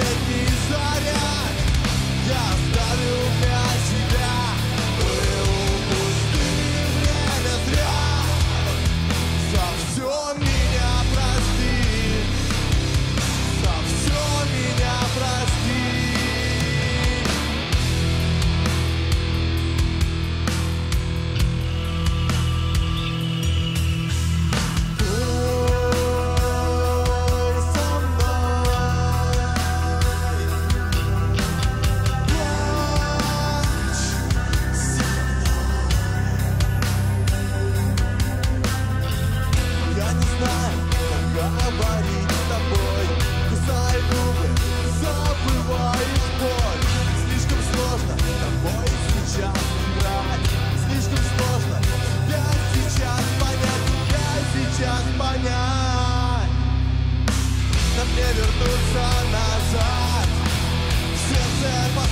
dead.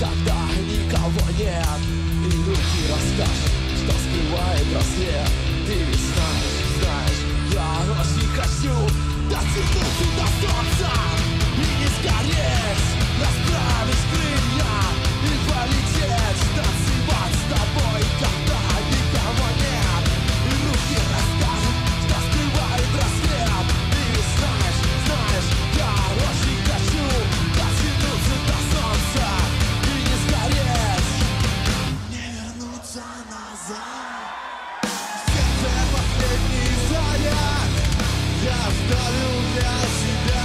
когда никого нет. И руки расскажут, что скрывает рассвет. Ты ведь знаешь, знаешь, я ночь не костюм. оставил для себя